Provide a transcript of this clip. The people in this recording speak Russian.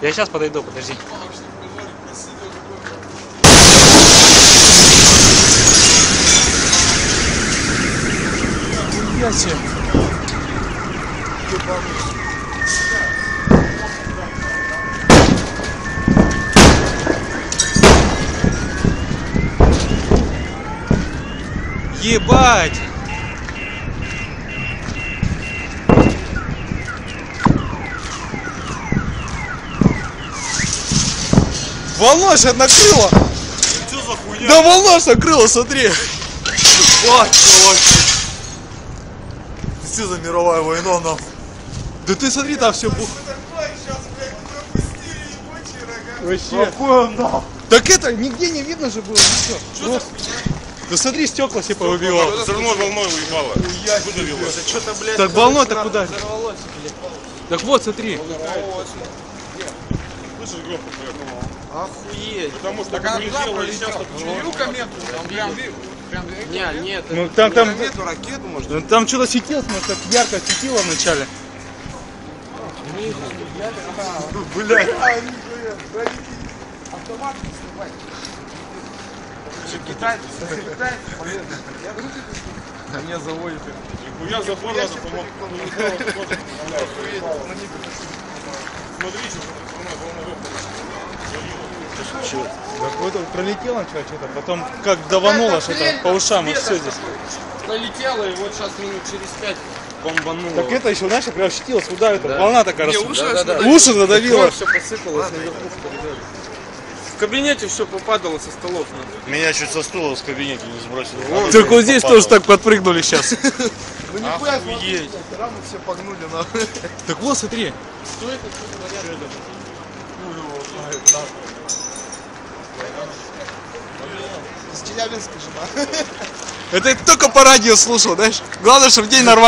Я сейчас подойду, подожди. Я себе. Ебать! Волна сейчас накрыла! Что за хуйня? Да волна ж накрыла, смотри! Бать. Что за мировая война нам? Да ты смотри, там все бу... Вообще. Какой он нахуй? Так это нигде не видно же было ничего. Просто. Да смотри, стекла все повыбивал. Все равно волной уебало. Выдавило. Что-то, блядь, Так волной так куда? Так вот, смотри. Слышишь, грохот, блядь? Охуеть. Потому что так прилетело, и сейчас Вижу комету, там прям вижу. Прям Не, нет, Ну там там. комету, ракету, может. ну, Там что-то светилось, может, так ярко светило вначале. Блядь. Китайцы, китайцы, полезно. А меня заводит. Нихуя забор надо помог. Смотри, что Так вот пролетело что-то, потом как давануло что-то по ушам и все здесь. Пролетело, и вот сейчас минут через пять бомбануло. Так это еще, знаешь, как ощутилось, куда это, волна такая Не, уши аж Да-да-да. Уши задавило. все посыпалось наверху в коридоре. В кабинете все попадало со столов. нахуй. Меня чуть со стула в кабинете не сбросило. Так вот здесь тоже так подпрыгнули сейчас. Ну нихуя, Охуеть. рамы все погнули нахуй. Так вот, смотри. Из Челябинска же, да? Это только по радио слушал, знаешь. Главное, чтобы день нормально.